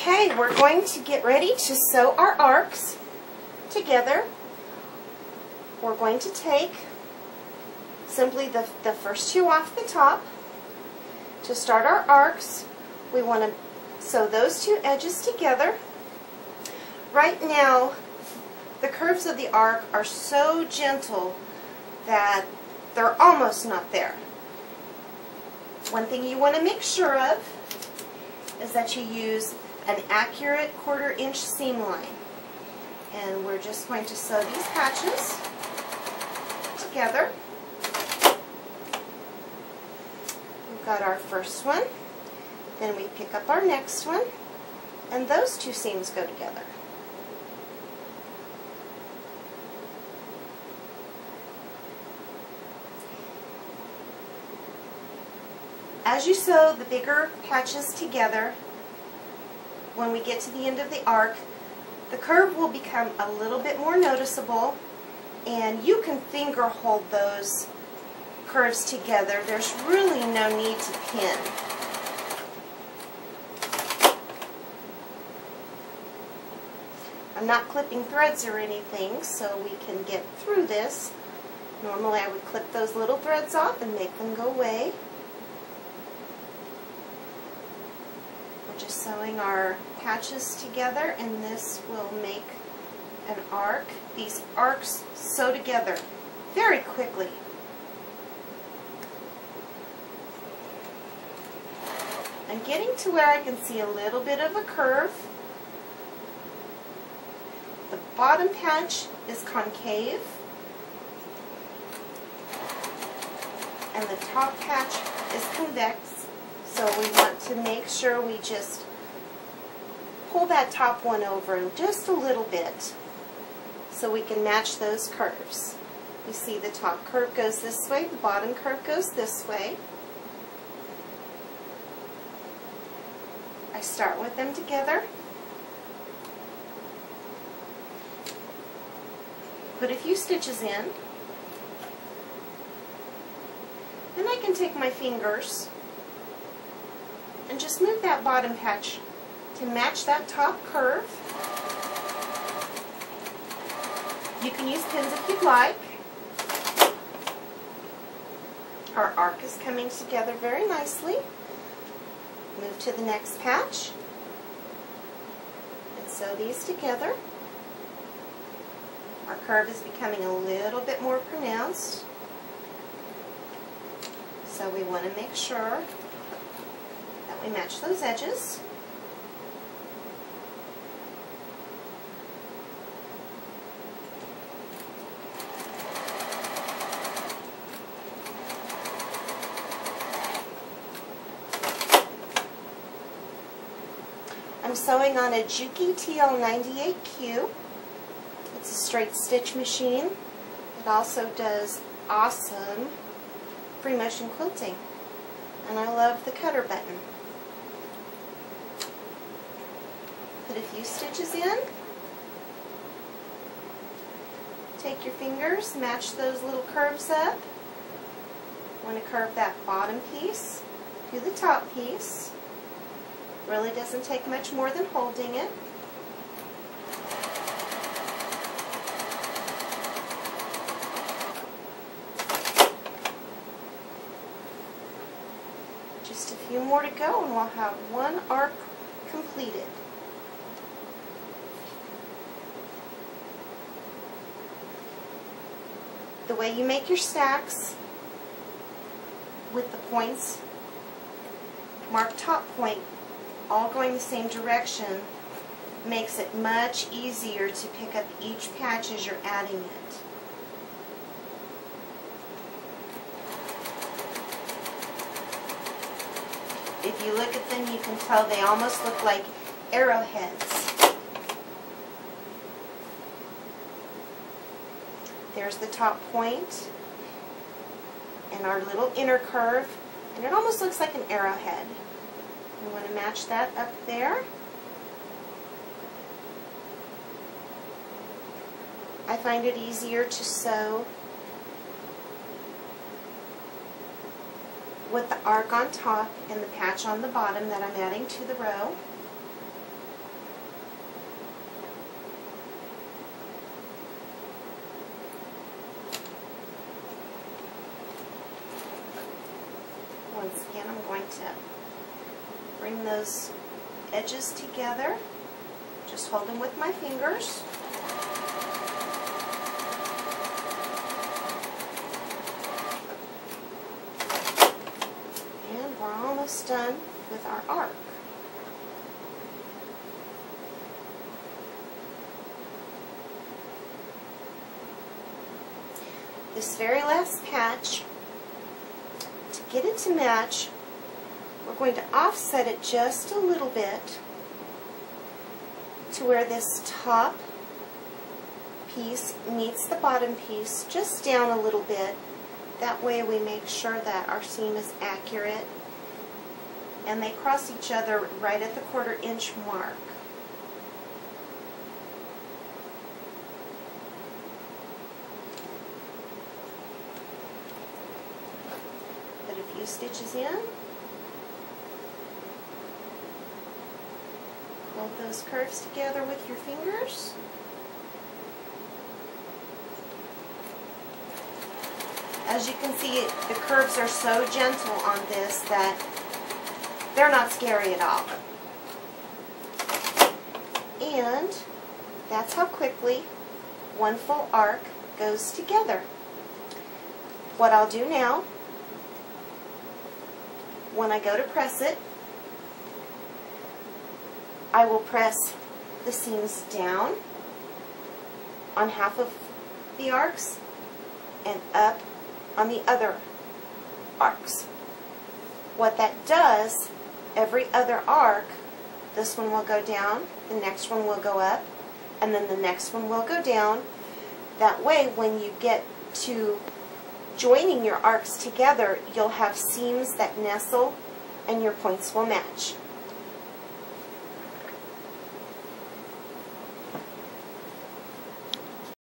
Okay, we're going to get ready to sew our arcs together. We're going to take simply the, the first two off the top. To start our arcs, we want to sew those two edges together. Right now, the curves of the arc are so gentle that they're almost not there. One thing you want to make sure of is that you use an accurate quarter inch seam line. And we're just going to sew these patches together. We've got our first one, then we pick up our next one, and those two seams go together. As you sew the bigger patches together, when we get to the end of the arc, the curve will become a little bit more noticeable and you can finger hold those curves together. There's really no need to pin. I'm not clipping threads or anything so we can get through this. Normally I would clip those little threads off and make them go away. Just sewing our patches together and this will make an arc. These arcs sew together very quickly. I'm getting to where I can see a little bit of a curve. The bottom patch is concave and the top patch is convex so we want to make sure we just pull that top one over just a little bit so we can match those curves. You see the top curve goes this way, the bottom curve goes this way. I start with them together. Put a few stitches in. Then I can take my fingers and just move that bottom patch to match that top curve. You can use pins if you'd like. Our arc is coming together very nicely. Move to the next patch and sew these together. Our curve is becoming a little bit more pronounced. So we want to make sure we match those edges. I'm sewing on a Juki TL98Q. It's a straight stitch machine. It also does awesome free motion quilting. And I love the cutter button. Put a few stitches in. Take your fingers, match those little curves up. Want to curve that bottom piece to the top piece. Really doesn't take much more than holding it. Just a few more to go and we'll have one arc completed. The way you make your stacks with the points, mark top point all going the same direction makes it much easier to pick up each patch as you're adding it. If you look at them, you can tell they almost look like arrowheads. There's the top point and our little inner curve, and it almost looks like an arrowhead. We want to match that up there. I find it easier to sew with the arc on top and the patch on the bottom that I'm adding to the row. Once again, I'm going to bring those edges together. Just hold them with my fingers. And we're almost done with our arc. This very last patch, get it to match, we're going to offset it just a little bit to where this top piece meets the bottom piece, just down a little bit. That way we make sure that our seam is accurate and they cross each other right at the quarter inch mark. Put a few stitches in. Hold those curves together with your fingers. As you can see, the curves are so gentle on this that they're not scary at all. And that's how quickly one full arc goes together. What I'll do now, when I go to press it, I will press the seams down on half of the arcs and up on the other arcs. What that does, every other arc, this one will go down, the next one will go up, and then the next one will go down. That way, when you get to joining your arcs together, you'll have seams that nestle and your points will match.